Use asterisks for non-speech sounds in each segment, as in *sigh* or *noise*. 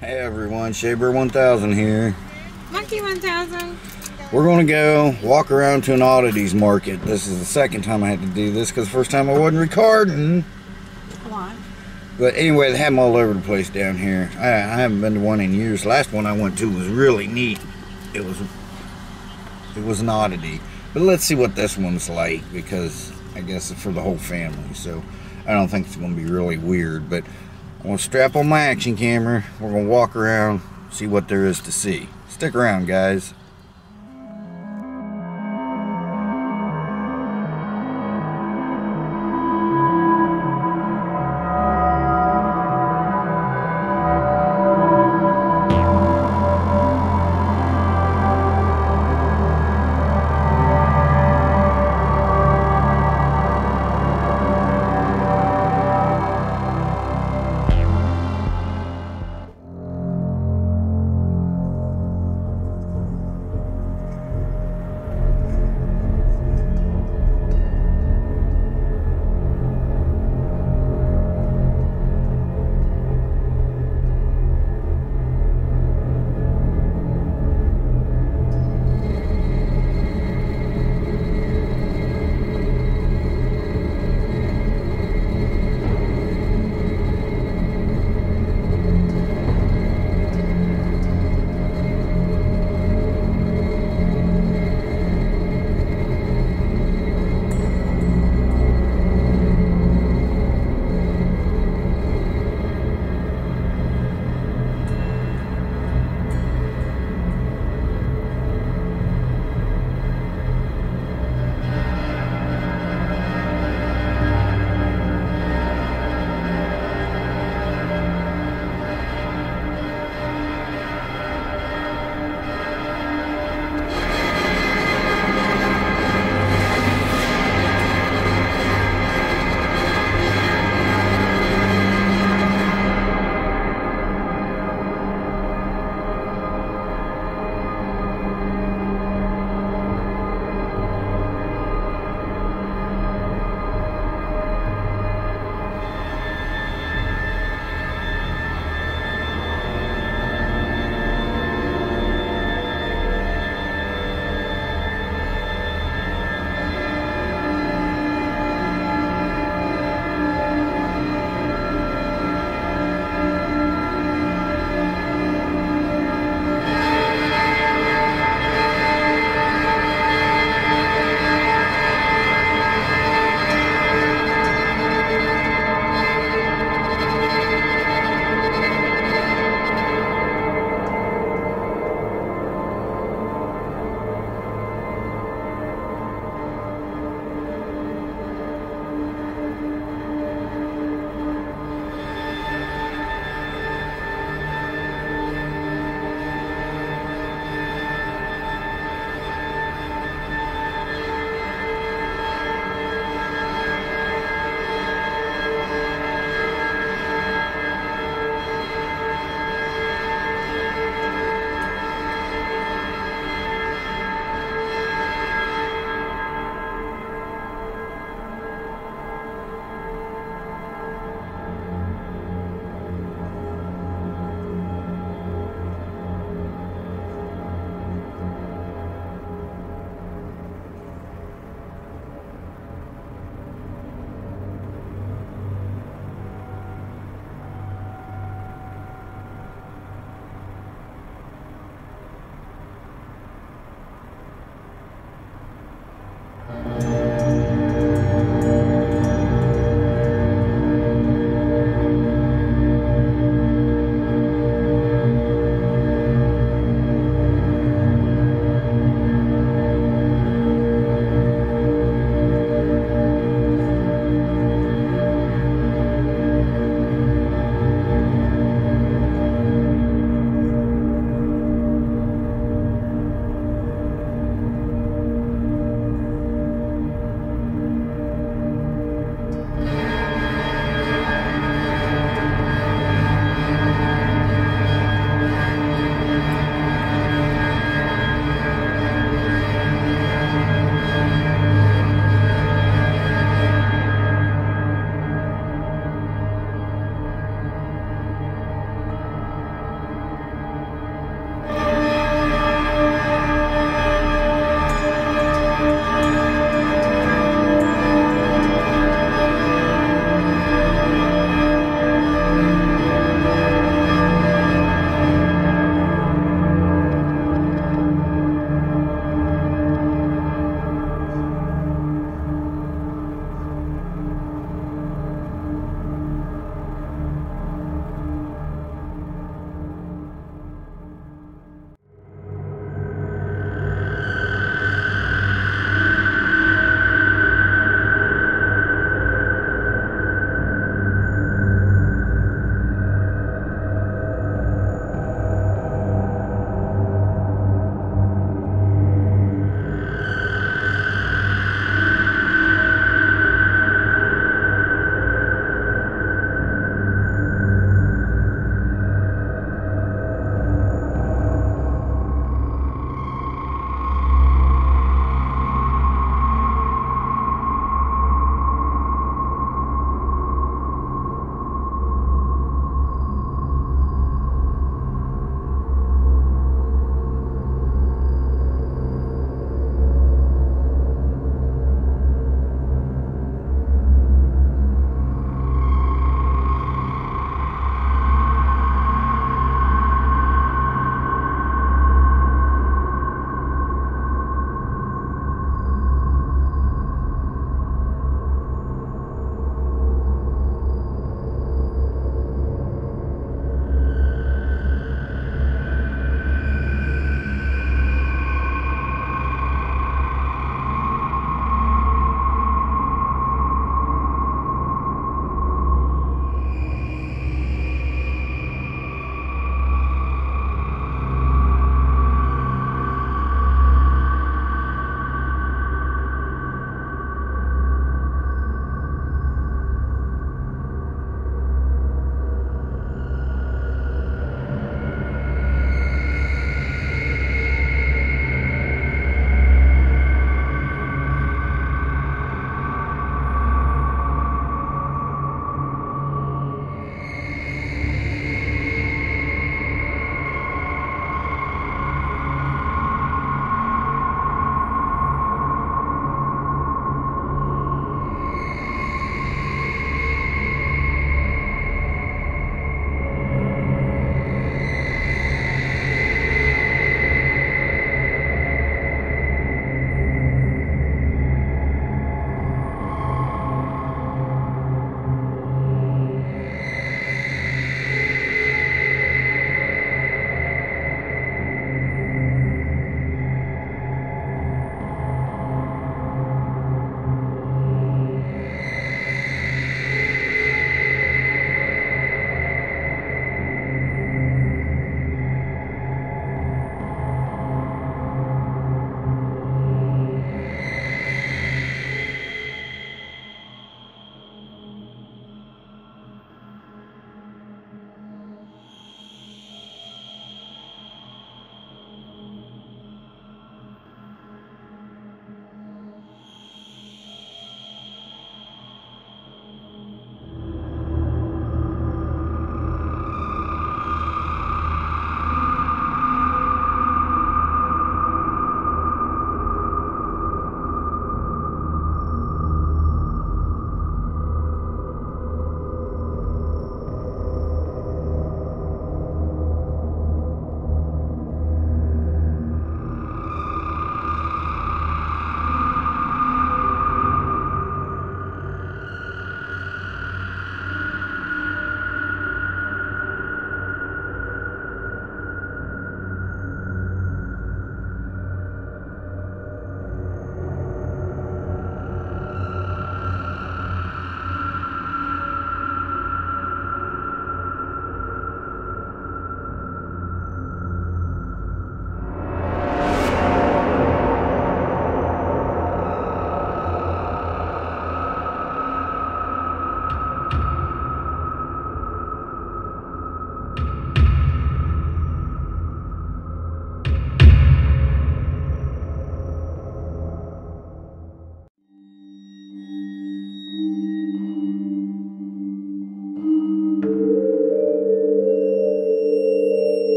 Hey everyone, Shabear 1000 here. Monkey 1000. We're going to go walk around to an oddities market. This is the second time I had to do this because the first time I wasn't recording. Why? But anyway, they have them all over the place down here. I, I haven't been to one in years. Last one I went to was really neat. It was it was an oddity. But let's see what this one's like because I guess it's for the whole family. So I don't think it's going to be really weird. But I'm going to strap on my action camera. We're going to walk around, see what there is to see. Stick around, guys.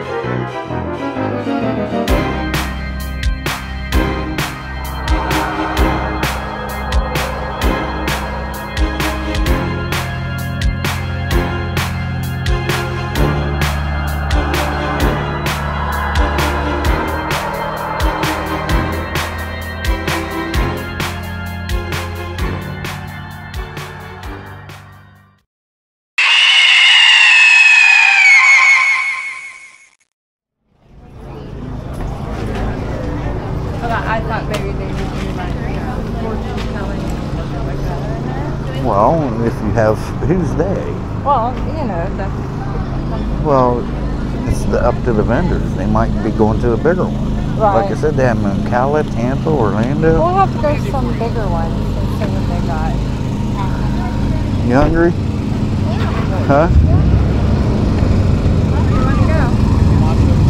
Música bigger one. Like I said, they have them in Tampa, Orlando. we'll have to go to some bigger ones and see what they got. You hungry? Huh? Where do you want to go?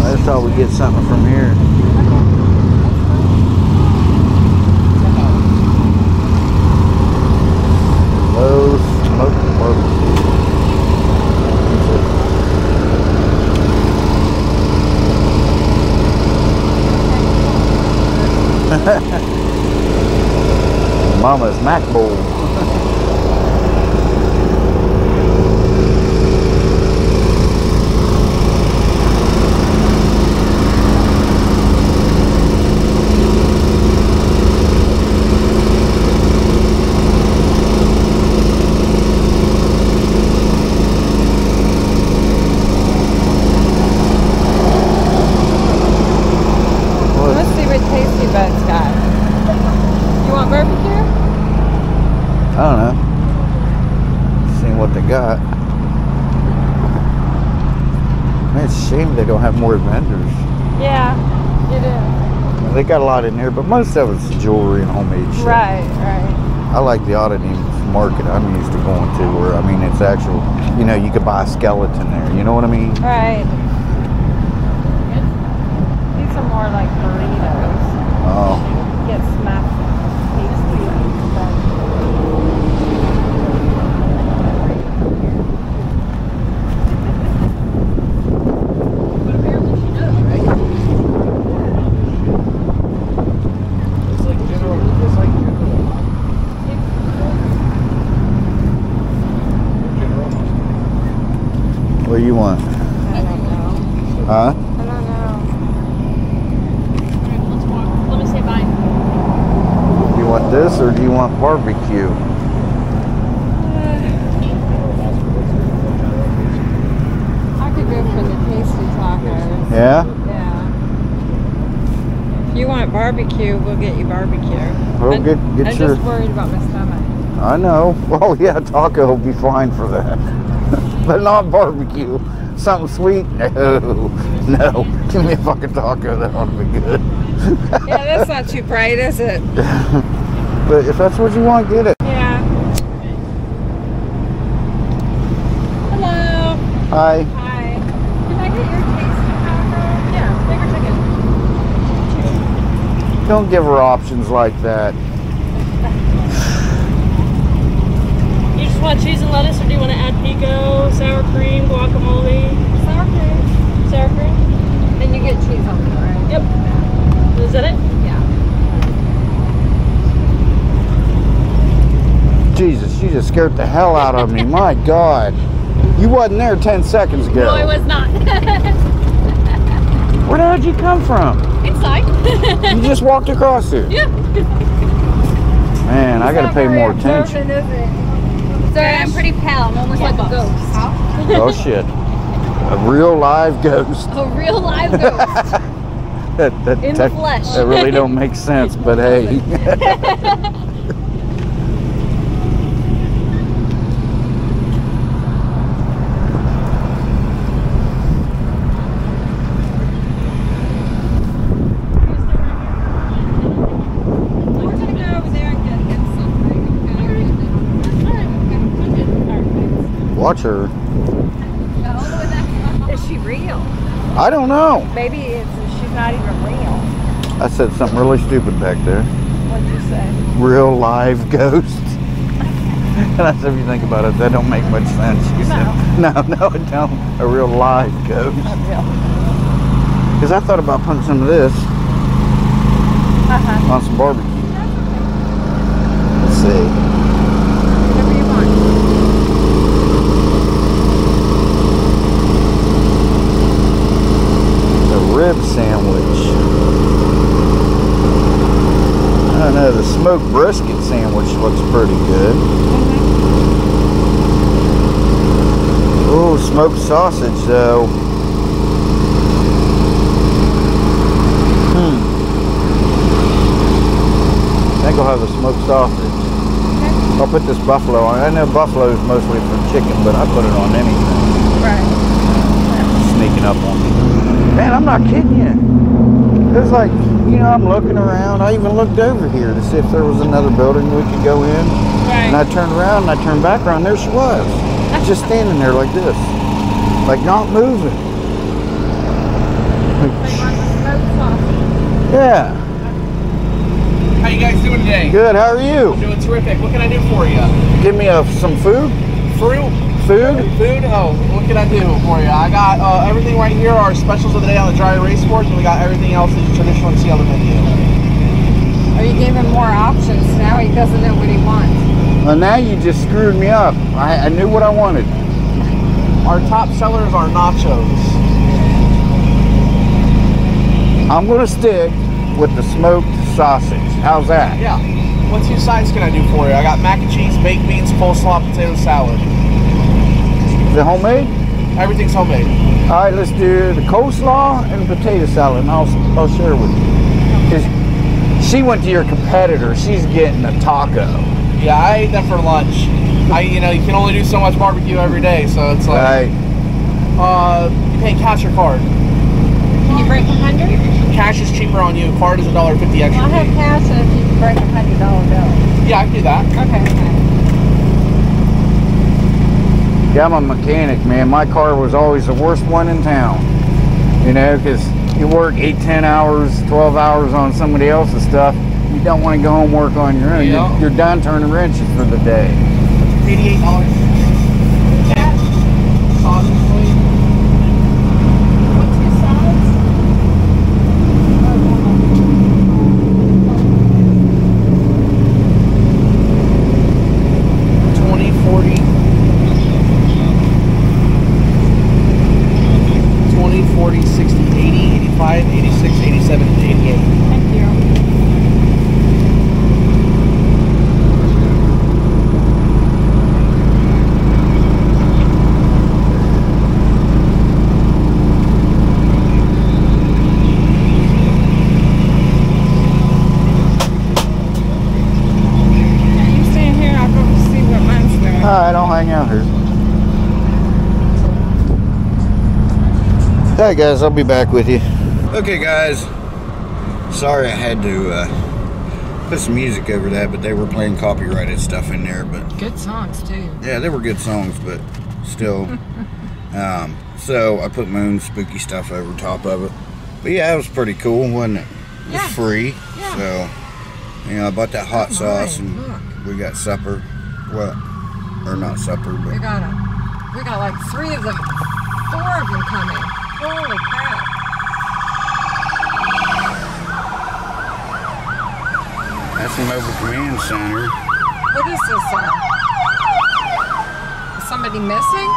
I just thought we'd get something from here. *laughs* Mama's Mac Bowl. What? Let's see what Tasty Bud's got. You want barbecue? I don't know. Seeing what they got. Man, it's a shame they don't have more vendors. Yeah, it is. They got a lot in here, but most of it's jewelry and homemade shit. Right, right. I like the oddity market I'm used to going to where, I mean, it's actual, you know, you could buy a skeleton there. You know what I mean? Right. These are more like burritos. Oh, Get smacked tasty but what do you want? I don't know. Huh? I don't know. Let's walk. Let me say bye. Do you want this or do you want barbecue? I could go for the tasty tacos. Yeah? Yeah. If you want barbecue, we'll get you barbecue. Well, I'm, get, get I'm your. just worried about my stomach. I know. *laughs* Well, yeah, taco will be fine for that, *laughs* but not barbecue. Something sweet? No, *laughs* no. Give me a fucking taco. That ought to be good. Yeah, that's not too bright, is it? but if that's what you want, get it. Yeah. Hello. Hi. Hi. Can I get your tasty taco? Yeah, bigger chicken. Don't give her options like that. You just want cheese and lettuce, or do you want to add pico, sour cream, guacamole? Sour cream. Sour cream? Then you get cheese on it, right? Yep. Is that it? Yeah. Jesus, you just scared the hell out of me. My *laughs* God. You wasn't there 10 seconds ago. No, I was not. *laughs* Where the hell did you come from? Inside. You just walked across here. *laughs* yeah. Man, I gotta pay more attention. Sorry, I'm pretty pale. I'm almost like a ghost. Oh *laughs* shit. A real live ghost. A real live ghost. *laughs* That, that, In the flesh. That really don't make sense, but hey. *laughs* We're gonna go over there and get, get something. Her. Is she real? I don't know. Maybe it's she's not even real. I said something really stupid back there. What'd you say? Real live ghost. And I said, if you think about it, that don't make much sense. She said, no, no, it don't. A real live ghost. Because I thought about putting some of this Uh-huh. on some barbecue. Let's see. Whatever you want. The rib sandwich. I don't know, the smoked brisket sandwich looks pretty good. Oh, smoked sausage though. Hmm. I'll have a smoked sausage. I'll put this buffalo on. I know buffalo is mostly for chicken, but I put it on anything. Right. Sneaking up on me. Man, I'm not kidding you. It's like, you know, I'm looking around. I even looked over here to see if there was another building we could go in. Right. And I turned around and I turned back around. There she was. *laughs* Just standing there like this. Like not moving. Like, yeah. How you guys doing today? Good. How are you? Doing terrific. What can I do for you? Give me uh, some food. Fruit? Food. Food? Oh, what can I do for you? I got uh, everything right here. Our specials of the day on the dry erase board, and we got everything else that you traditionally see on the menu. Or you gave him more options. Now he doesn't know what he wants. Well, now you just screwed me up. I, I knew what I wanted. Our top sellers are nachos. I'm gonna stick with the smoked sausage. How's that? Yeah. What two sides can I do for you? I got mac and cheese, baked beans, coleslaw, potato salad. Is it homemade? Everything's homemade. All right, let's do the coleslaw and the potato salad, and I'll I'll share with you. 'Cause she went to your competitor. She's getting a taco. Yeah, I ate them for lunch. I, you know, you can only do so much barbecue every day, so it's like, Right. uh, you pay cash or card. Can you break a hundred? Cash is cheaper on you. Card is a dollar fifty extra. I'll have fee. cash if you can break a hundred dollar bill. Yeah, I can do that. Okay. okay. Yeah, I'm a mechanic, man. My car was always the worst one in town. You know, because you work eight, ten hours, 12 hours on somebody else's stuff. You don't want to go home and work on your own. Yeah. You're, you're done turning wrenches for the day. $88. Hey guys, I'll be back with you. Okay, guys. Sorry I had to uh, put some music over that, but they were playing copyrighted stuff in there. But Good songs too. yeah, they were good songs, but still. *laughs* um, so I put my own spooky stuff over top of it. But yeah, it was pretty cool, wasn't it? It was Yeah. free. Yeah. So, you know, I bought that hot sauce and look. we got supper. Well, or not supper, but We got a, we got like three of them, four of them coming. Holy crap! That's the mobile command center. What is this? Uh, is somebody missing?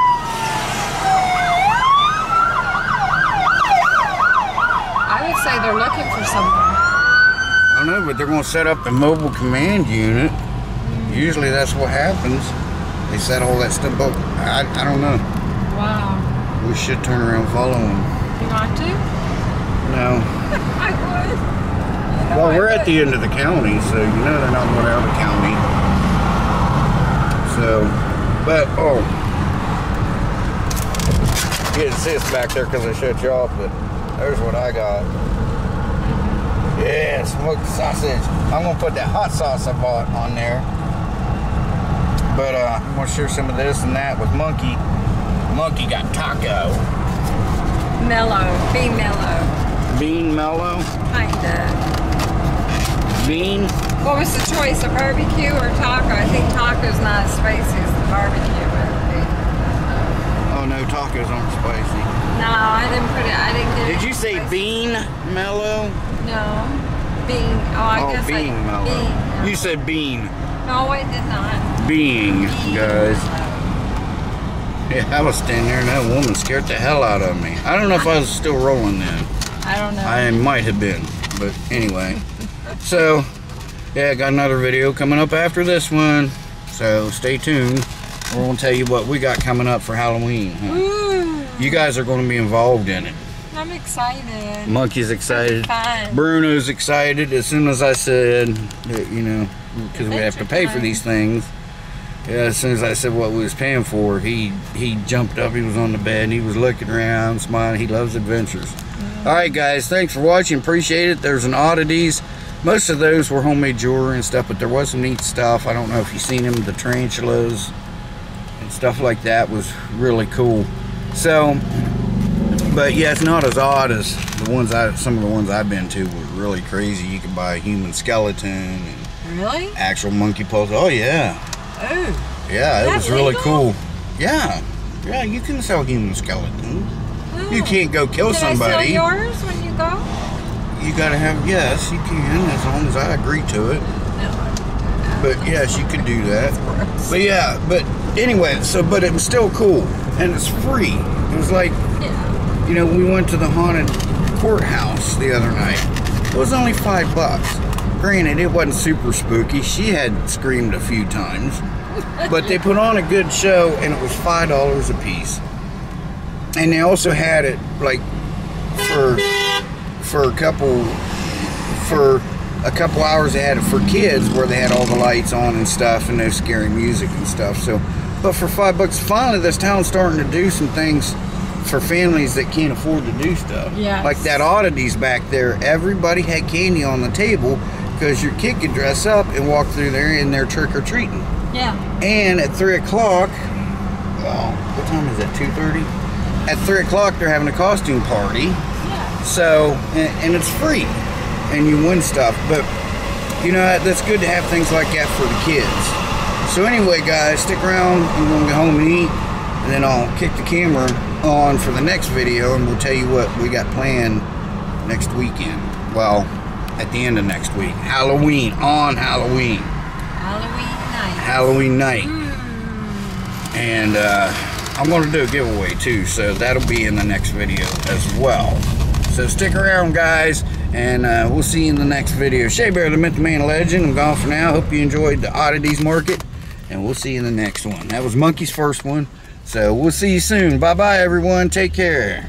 I would say they're looking for something. I don't know, but they're going to set up the mobile command unit. Usually that's what happens. They set all that stuff up. I, I don't know. Wow. We should turn around and follow them. You want to? No. *laughs* I would. Know Well, I we're at the end of the county, so you know they're not going out of the county. So, but, oh. You didn't see us back there because I shut you off, but there's what I got. Yeah, smoked sausage. I'm going to put that hot sauce I bought on there. But uh, I'm going to share some of this and that with Monkey. Monkey got taco. mellow. Be mellow. Bean mellow. Kinda. Bean. What was the choice, a barbecue or taco? I think taco's not as spicy as the barbecue. Oh no, tacos aren't spicy. No, I didn't put it. I didn't get it. Did you say spicy. bean mellow? No. Bean. Oh, I oh, guess bean I, mellow. Bean. You said bean. No, I did not. Being, Bean guys. Yeah, I was standing there and that woman scared the hell out of me. I don't know if I was still rolling then. I don't know. I might have been, but anyway. *laughs* So, yeah, I got another video coming up after this one. So stay tuned. We're gonna tell you what we got coming up for Halloween. huh? Ooh, You guys are gonna be involved in it. I'm excited. Monkey's excited. Fun. Bruno's excited as soon as I said that, you know, because we have to pay for these things. Yeah, as soon as I said what we was paying for, he he jumped up. He was on the bed. And he was looking around, smiling. He loves adventures. All right, guys. Thanks for watching. Appreciate it. There's an oddities. Most of those were homemade jewelry and stuff, but there was some neat stuff. I don't know if you've seen them. The tarantulas and stuff like that was really cool. So, but yeah, it's not as odd as the ones I. Some of the ones I've been to were really crazy. You could buy a human skeleton and Really? actual monkey pose. Oh yeah. Oh. Yeah, it was really legal? cool. Yeah, yeah, you can sell human skeletons. You Oh. can't go kill I somebody. sell yours when you go? You gotta have yes, you can as long as I agree to it. But yes, you can do that. *laughs* But yeah, but anyway, so but it was still cool and it's free. It was like Yeah. you know we went to the haunted courthouse the other night. It was only five bucks. Granted, it wasn't super spooky. She had screamed a few times, but they put on a good show and it was five dollars a piece. And they also had it like for for a couple for a couple hours they had it for kids where they had all the lights on and stuff and no scary music and stuff so but for five bucks finally this town's starting to do some things for families that can't afford to do stuff Yes. like that oddities back there everybody had candy on the table because your kid could dress up and walk through there and they're trick-or-treating Yeah. and at three o'clock, well, what time is it? Two thirty. At three o'clock, they're having a costume party. Yeah. So, and, and it's free, and you win stuff. But you know that's good to have things like that for the kids. So anyway, guys, stick around. I'm gonna go home and eat, and then I'll kick the camera on for the next video, and we'll tell you what we got planned next weekend. Well, at the end of next week, Halloween on Halloween. Halloween night. Halloween night. And uh, I'm going to do a giveaway too, so that'll be in the next video as well. So stick around, guys, and uh, we'll see you in the next video. Shabear, the Myth, the Man, Legend. I'm gone for now. Hope you enjoyed the Oddities Market, and we'll see you in the next one. That was Monkey's first one, so we'll see you soon. Bye bye, everyone. Take care.